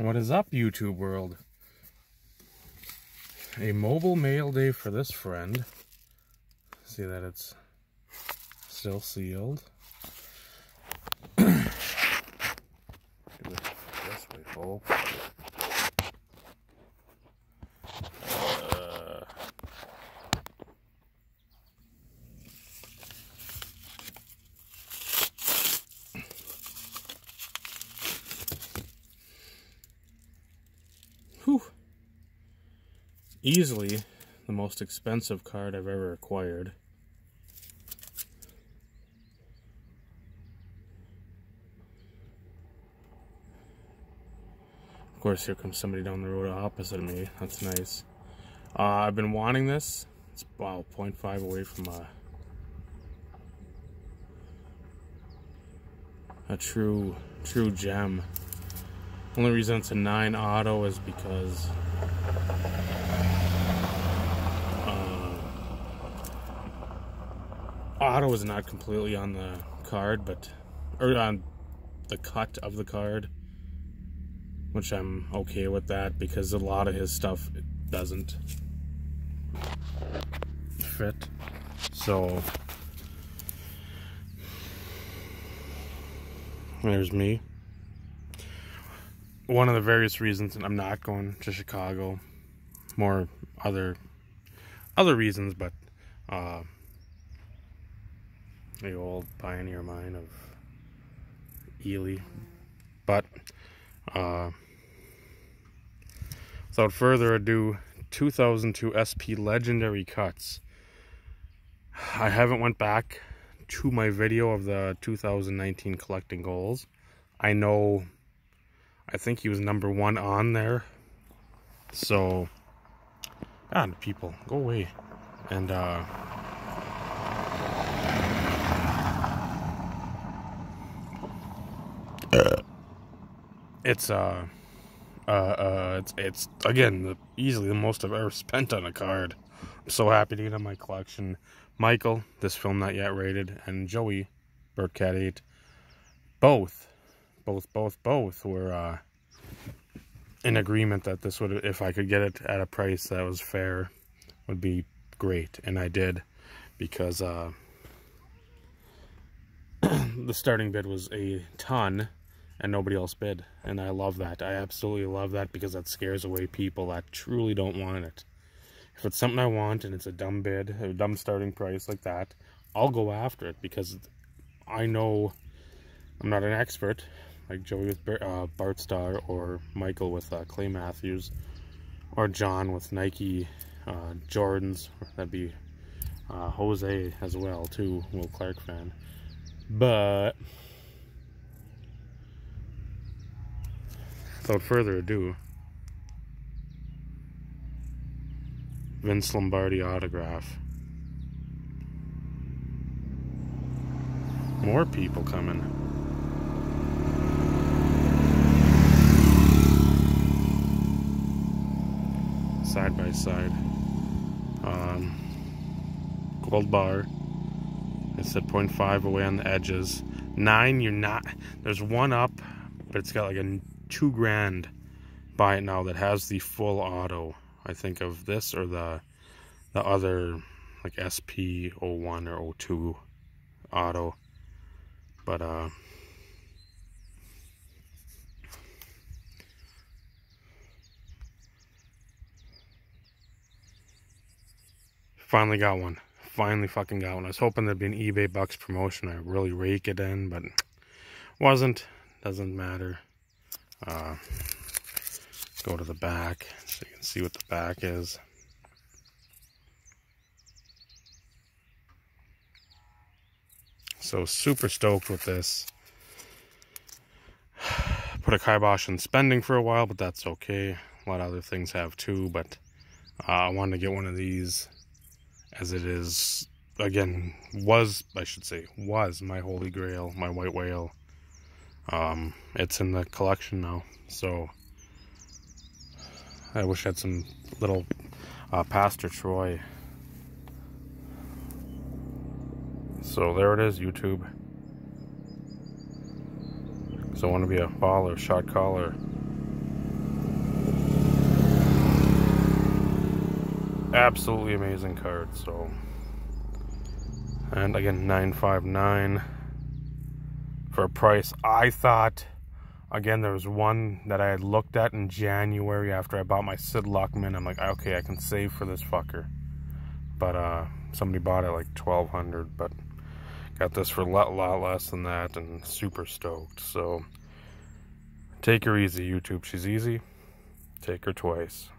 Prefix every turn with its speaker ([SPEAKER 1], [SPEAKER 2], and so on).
[SPEAKER 1] What is up, YouTube world? A mobile mail day for this friend. See that it's still sealed. Do it this way, folks. Uh, Whew. Easily the most expensive card I've ever acquired. Of course, here comes somebody down the road opposite of me. That's nice. Uh, I've been wanting this. It's about 0.5 away from a, a true, true gem. Only reason it's a 9 auto is because auto is not completely on the card, but or on the cut of the card, which I'm okay with that because a lot of his stuff doesn't fit. So there's me one of the various reasons I'm not going to Chicago. More other other reasons, but uh, the old pioneer mine of Ely. But uh, without further ado, 2002 SP Legendary Cuts. I haven't went back to my video of the 2019 collecting goals. I know I think he was number one on there. So, God, people, go away. And, uh, it's, uh, uh, uh, it's, it's again, the, easily the most I've ever spent on a card. I'm so happy to get in my collection. Michael, this film not yet rated, and Joey, Birdcat 8, both both, both, both were uh, in agreement that this would, if I could get it at a price that was fair, would be great. And I did because uh, the starting bid was a ton and nobody else bid. And I love that. I absolutely love that because that scares away people that truly don't want it. If it's something I want and it's a dumb bid, a dumb starting price like that, I'll go after it because I know I'm not an expert, like Joey with uh, Bart Starr or Michael with uh, Clay Matthews or John with Nike uh, Jordans. That'd be uh, Jose as well too, Will Clark fan. But without further ado, Vince Lombardi autograph. More people coming. side by side. Um, gold bar. It's at 0.5 away on the edges. Nine, you're not. There's one up, but it's got like a two grand buy it now that has the full auto. I think of this or the the other like SP01 or 02 auto. But uh Finally got one. Finally fucking got one. I was hoping there'd be an eBay Bucks promotion. I really rake it in, but wasn't. Doesn't matter. Uh, go to the back so you can see what the back is. So super stoked with this. Put a kibosh in spending for a while, but that's okay. A lot of other things have too, but uh, I wanted to get one of these as it is again was I should say was my holy grail my white whale um, it's in the collection now, so I wish I had some little uh, Pastor Troy. So there it is, YouTube. So I want to be a baller, shot caller. Absolutely amazing card, so. And again, 959 for a price I thought. Again, there was one that I had looked at in January after I bought my Sid Luckman. I'm like, okay, I can save for this fucker. But uh, somebody bought it like 1200 but got this for a lot, lot less than that and super stoked. So take her easy, YouTube. She's easy. Take her twice.